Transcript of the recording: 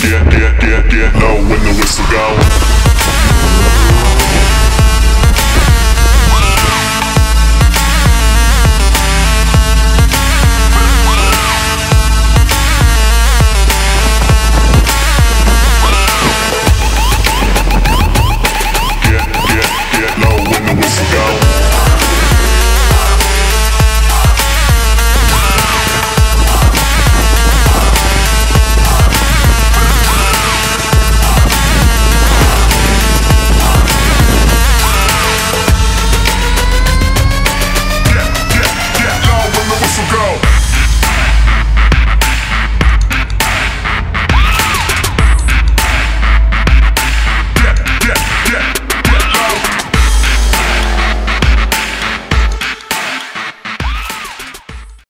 Get, get, get, get! know when the whistle go.